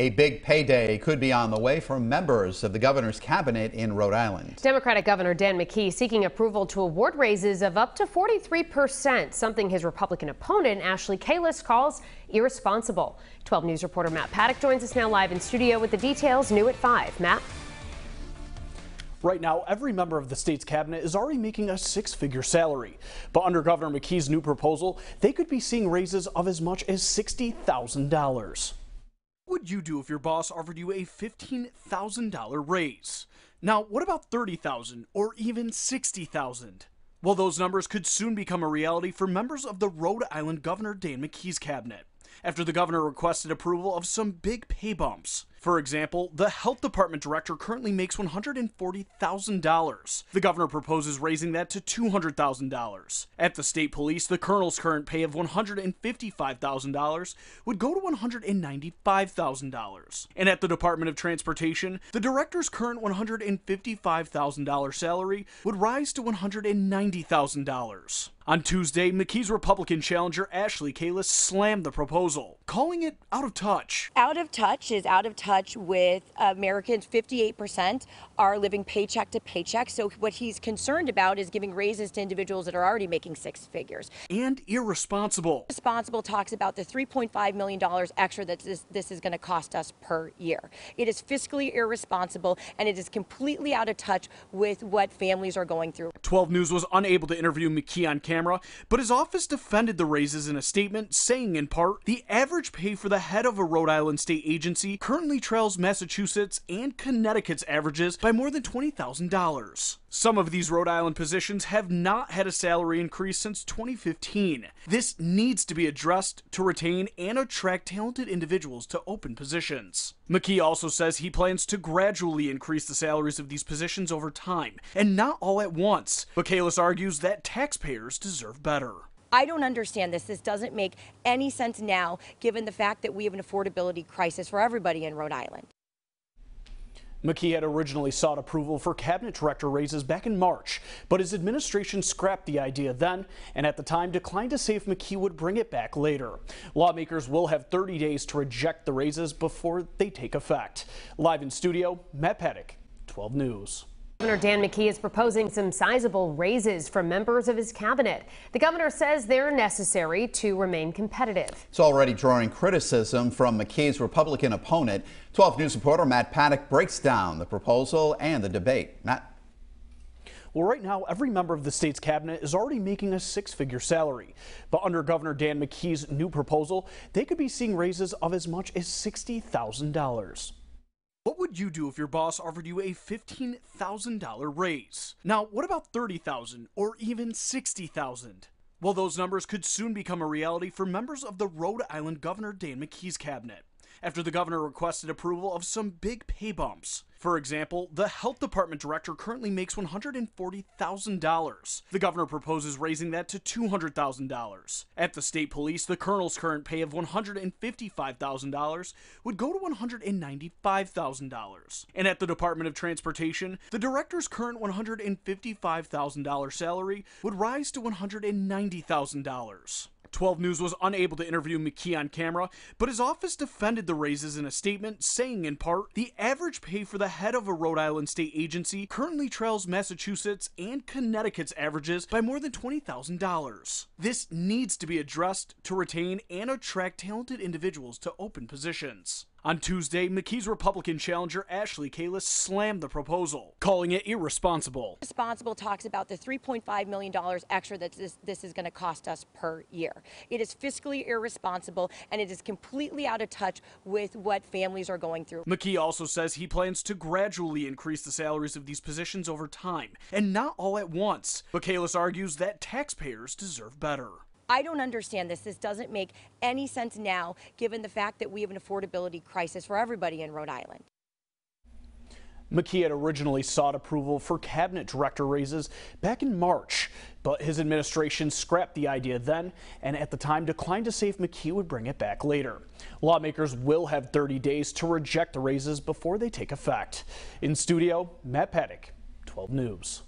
A big payday could be on the way for members of the governor's cabinet in Rhode Island. Democratic Governor Dan McKee seeking approval to award raises of up to 43%, something his Republican opponent, Ashley Kalus, calls irresponsible. 12 News reporter Matt Paddock joins us now live in studio with the details new at 5. Matt? Right now, every member of the state's cabinet is already making a six-figure salary. But under Governor McKee's new proposal, they could be seeing raises of as much as $60,000. What would you do if your boss offered you a $15,000 raise? Now, what about 30,000 or even 60,000? Well, those numbers could soon become a reality for members of the Rhode Island Governor Dan McKee's cabinet after the governor requested approval of some big pay bumps. For example, the health department director currently makes $140,000. The governor proposes raising that to $200,000. At the state police, the colonel's current pay of $155,000 would go to $195,000. And at the Department of Transportation, the director's current $155,000 salary would rise to $190,000. On Tuesday, McKee's Republican challenger Ashley Kalus slammed the proposal, calling it out of touch. Out of touch is out of touch with Americans. 58% are living paycheck to paycheck. So what he's concerned about is giving raises to individuals that are already making six figures. And irresponsible. Responsible talks about the $3.5 million extra that this, this is going to cost us per year. It is fiscally irresponsible and it is completely out of touch with what families are going through. 12 News was unable to interview McKee on camera, but his office defended the raises in a statement, saying in part, the average pay for the head of a Rhode Island state agency currently trails Massachusetts and Connecticut's averages by more than $20,000. Some of these Rhode Island positions have not had a salary increase since 2015. This needs to be addressed to retain and attract talented individuals to open positions. McKee also says he plans to gradually increase the salaries of these positions over time, and not all at once. But argues that taxpayers deserve better. I don't understand this. This doesn't make any sense now, given the fact that we have an affordability crisis for everybody in Rhode Island. McKee had originally sought approval for cabinet director raises back in March, but his administration scrapped the idea then and at the time declined to say if McKee would bring it back later. Lawmakers will have 30 days to reject the raises before they take effect. Live in studio, Matt Paddock, 12 News. Governor Dan McKee is proposing some sizable raises for members of his cabinet. The governor says they're necessary to remain competitive. It's already drawing criticism from McKee's Republican opponent. 12 News reporter Matt Paddock breaks down the proposal and the debate. Matt. Well, right now, every member of the state's cabinet is already making a six-figure salary. But under Governor Dan McKee's new proposal, they could be seeing raises of as much as $60,000. What would you do if your boss offered you a $15,000 raise? Now, what about 30,000 or even 60,000? Well, those numbers could soon become a reality for members of the Rhode Island Governor Dan McKee's cabinet after the governor requested approval of some big pay bumps. For example, the health department director currently makes $140,000. The governor proposes raising that to $200,000. At the state police, the colonel's current pay of $155,000 would go to $195,000. And at the Department of Transportation, the director's current $155,000 salary would rise to $190,000. 12 News was unable to interview McKee on camera, but his office defended the raises in a statement, saying in part, the average pay for the head of a Rhode Island state agency currently trails Massachusetts and Connecticut's averages by more than $20,000. This needs to be addressed to retain and attract talented individuals to open positions. On Tuesday, McKee's Republican challenger Ashley Kalus slammed the proposal, calling it irresponsible. Responsible talks about the $3.5 million extra that this, this is going to cost us per year. It is fiscally irresponsible and it is completely out of touch with what families are going through. McKee also says he plans to gradually increase the salaries of these positions over time and not all at once. But Kalus argues that taxpayers deserve better. I don't understand this. This doesn't make any sense now, given the fact that we have an affordability crisis for everybody in Rhode Island. McKee had originally sought approval for cabinet director raises back in March, but his administration scrapped the idea then and at the time declined to say if McKee would bring it back later. Lawmakers will have 30 days to reject the raises before they take effect. In studio, Matt Paddock, 12 News.